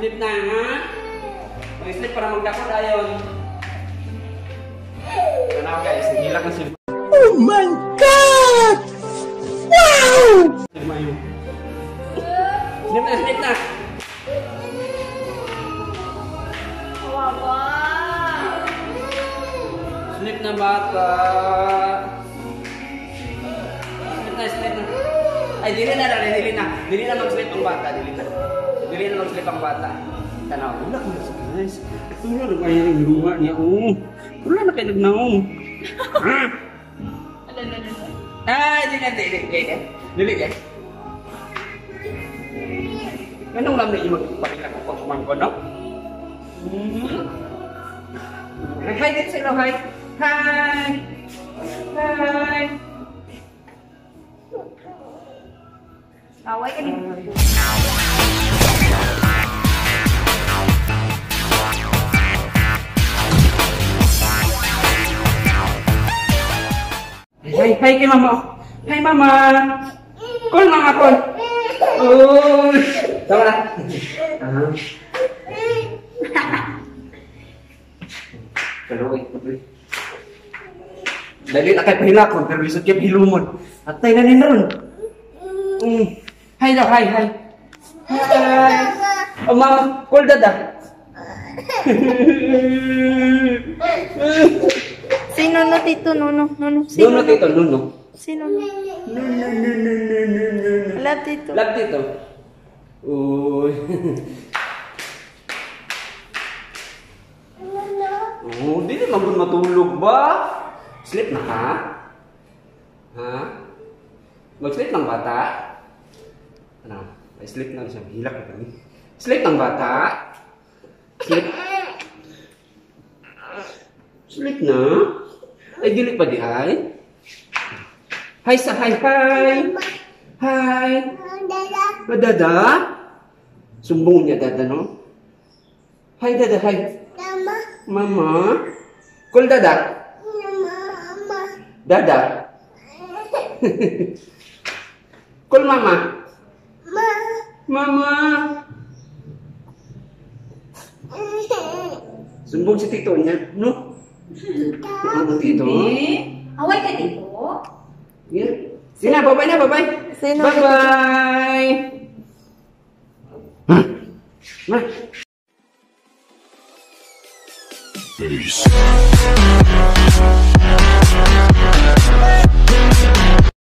slip nah Mang slip pernah mengkaku Kenapa guys, gila kan slip Oh my god! Wow! Slip mayu Slip nah, slip nah Slip na bata Slip na, slip na Ay, dili na, dali, dili na. Dili na mag-sleep ang bata, dili na. Dili na mag-sleep ang bata. Tanaw, wala ko na sa guys. Wala na kayo yung luha niya, oh. Wala na kayo nagnaong. Ha? Ano, ano, ano? Ay, dili na, dili, dili. Dili, dili. Ganun lang na yung magpapakita ko pag kumain ko, no? Hmm. Hi, dito sila. Hi. Hi. Away ka din. Hi, hi kay mama. Hi, mama. Call, mama, call. Uy. Tama na. Ah. Kaluoy. Dali na kay pahilakon, pero lisod kay hilumon. Atay na rin ron. Mm. Hi daw, hi, hi. Hi. Oh, mama, call dada. Sino no tito nuno nuno? Sino Nuno tito, nuno. Sino no? Wala tito. Love dito. Uy. Oh, di naman po matulog ba? Sleep na ka? Ha? Mag-sleep ng bata? Ano? Ay, sleep na siya. Hilak na kami. Sleep ng bata? Sleep? Sleep na? Ay, dili pa di ay? Hi sa hi, hi! Hi! Madada? Sumbong niya dada, no? Hi, dada, hi. Mama? Call dada. Dada. Call mama. Mama. Sumbong si tito niya, no? Sumbong tito. Away ka dito. Yeah. Sige na, bye-bye na, bye-bye. Bye-bye. Ma. Peace.